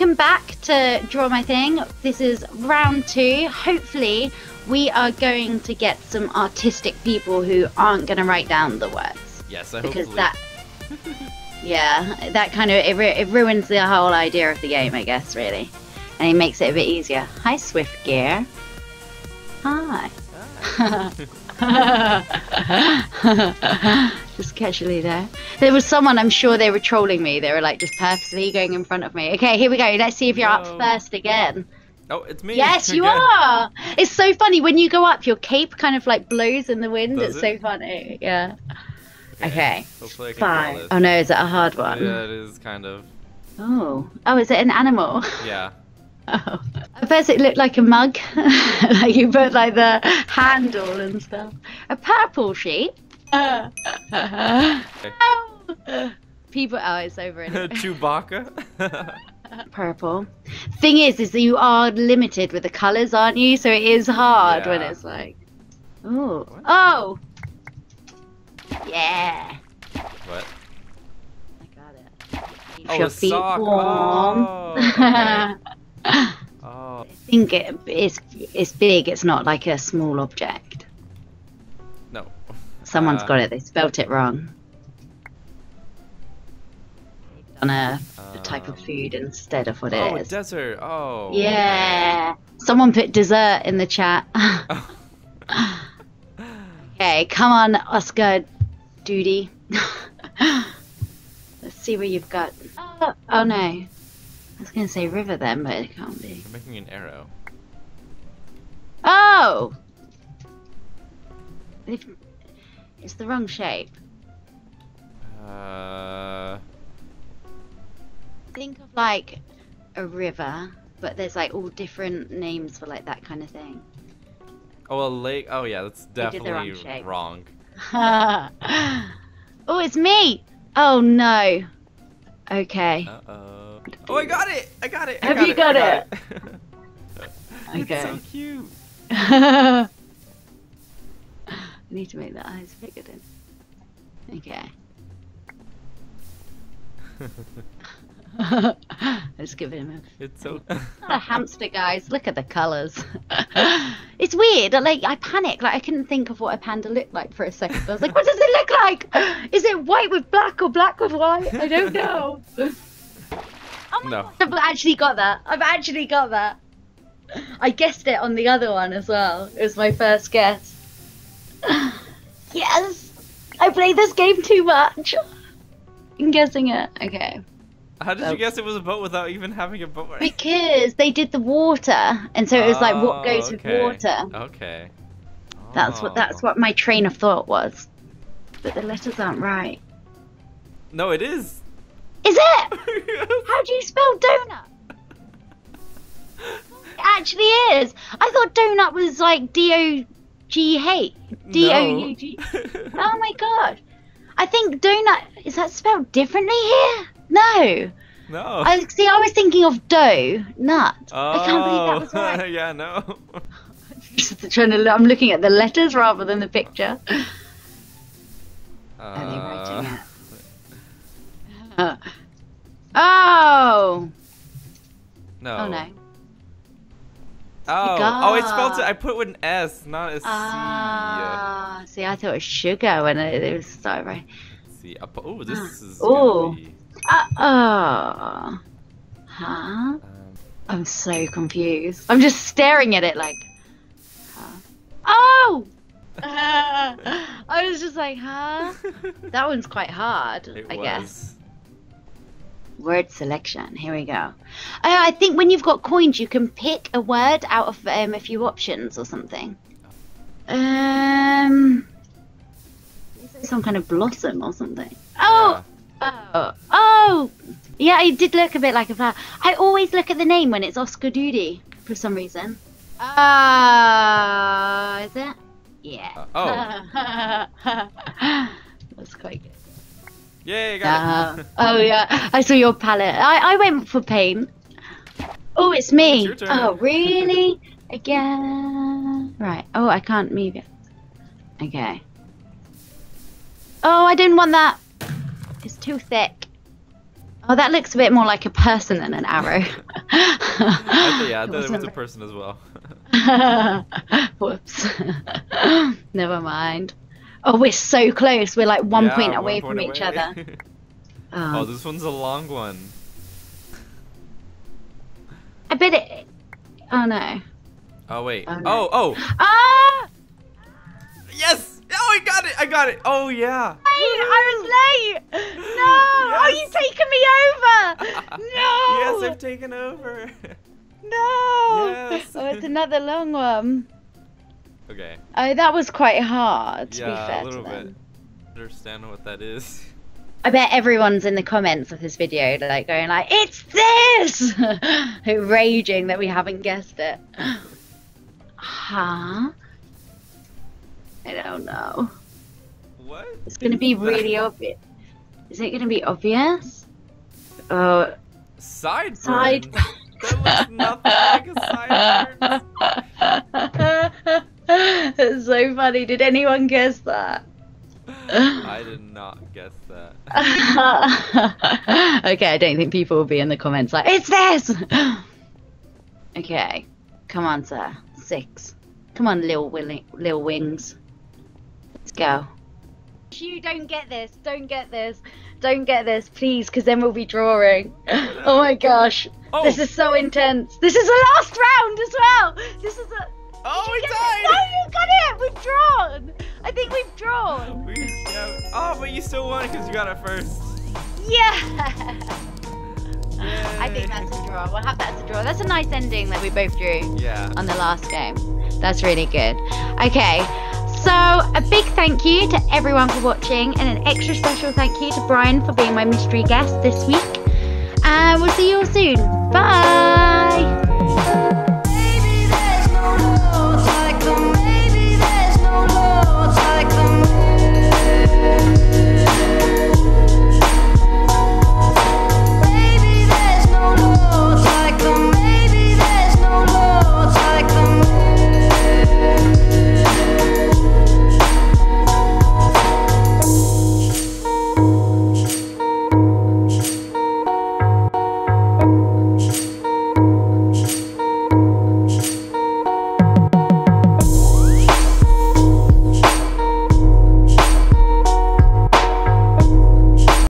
welcome back to Draw My Thing. This is round two. Hopefully, we are going to get some artistic people who aren't going to write down the words. Yes, I Because hopefully. that. Yeah, that kind of it, ru- it ruins the whole idea of the game, I guess, really, and it makes it a bit easier. Hi, Swift Gear. Hi. just casually there. There was someone, I'm sure they were trolling me. They were like just purposely going in front of me. Okay, here we go. Let's see if you're up first again. Oh, it's me. Yes, you again. are. It's so funny when you go up, your cape kind of like blows in the wind. Does it's it? so funny. Yeah. Okay. Hopefully I can Five. Oh no, is it a hard one? Yeah, it is kind of. Oh. Oh, is it an animal? Yeah. Oh. At first it looked like a mug. like you put like the handle and stuff. A purple sheep. People oh it's over in Chewbacca. purple. Thing is is that you are limited with the colours, aren't you? So it is hard when it's like Oh. Oh Yeah. what? I got it. Keep Oh, your feet sock. warm. Oh, okay. Oh, I think it, it's it's big. It's not like a small object. Someone's Uh, got it. They spelt it wrong. They've done a, a type of Um, food instead of what it is. Oh, it is. desert. Oh. Yeah. Someone put dessert in the chat. okay. okay, come on, Oscar Duty. Let's see what you've got. Oh, oh no. I was going to say river then, but it can't be. You're making an arrow. Oh! If- It's the wrong shape. Uh. Think of like a river, but there's like all different names for like that kind of thing. Oh, a lake. Oh, yeah, that's the wrong definitely wrong. oh, it's me! Oh no. Okay. Uh oh. Oh, I got it! I got it! I Have got you it, got it? it's Okay. so cute. I need to make the eyes bigger then. Okay. Let's give him a It's so. a hamster, guys. Look at the colours. it's weird. Like I panicked. Like I couldn't think of what a panda looked like for a second. I was like, what does it look like? Is it white with black or black with white? I don't know. Oh No. gosh, I've actually got that. I've actually got that. I guessed it on the other one as well. It was my first guess. Yes! I played this game too much. I'm guessing it. Okay. How did Oh. you guess it was a boat without even having a boat? Because they did the water, and so it was like what Oh, goes okay. with water. Okay. That's what that's Oh. what my train of thought was. But the letters aren't right. No, it is. Is it? How do you spell donut? It actually is. I thought donut was like D O G H. D O U G. Oh my god. I think donut is that spelled differently here? No. no. I see I was thinking of dough, nut. oh. I can't believe that was right. yeah, no. Just trying to I'm looking at the letters rather than the picture. Uh, Are they writing it? Uh, oh! No. Oh no. Oh, oh, I spelled it. I put with an S, not a C. Ah, see, I thought it was sugar when it, it was started right. C. Oh, this is. Ooh. gonna be, Uh, oh. Huh? um, I'm so confused. I'm just staring at it like. Huh? Oh! I was just like, huh? That one's quite hard, it I was. guess. Word selection. Here we go. Uh, I think when you've got coins, you can pick a word out of um, a few options or something. Um, some kind of blossom or something? Oh, oh, oh! Yeah, it did look a bit like a flower. I always look at the name when it's Oscar Duty for some reason. Ah, is it? Yeah. Uh, That's quite good. I got Uh, it. oh yeah, I saw your palette. I, I went for paint. Oh, it's me. It's. Oh, really? Again? Right. Oh, I can't move it. Okay. Oh, I didn't want that. It's too thick. Oh, that looks a bit more like a person than an arrow. I th- yeah, I thought it was a person as well. Whoops. Never mind. Oh, we're so close. We're like one Yeah, point one away point from each away. other. oh, Oh, this one's a long one. I bet it. Oh no. Oh wait. Oh, Oh no. oh Ah! yes! Oh, I got it! I got it! Oh yeah! I was late. No. Oh, Yes. you've taken me over. No. yes, I've taken over. No. Yes. Oh, it's another long one. Okay. Oh, that was quite hard. To be Yeah, fair a little bit. Understand what that is. I bet everyone's in the comments of this video, like going like, "It's this!" raging that we haven't guessed it. Huh? I don't know. What? It's gonna be that? really obvious. Is it gonna be obvious? Oh, Sideburns. Side- That looks nothing like a sideburns. it's so funny. Did anyone guess that? I did not guess that. okay, I don't think people will be in the comments like, it's this! okay, come on, sir. Six. Come on, little, willi- little wings. Let's go. You don't get this. Don't get this. Don't get this, please, because then we'll be drawing. Oh my gosh. Oh. This is so intense. This is the last round as well. This is a. Oh, we died! No, you got it. We've drawn. I think we've drawn. We, yeah. Oh, but you still won because you got it first. Yeah. I think that's a draw. We'll have that as a draw. That's a nice ending that we both drew Yeah. on the last game. That's really good. Okay, so a big thank you to everyone for watching, and an extra special thank you to Brian for being my mystery guest this week. And we'll see you all soon. Bye.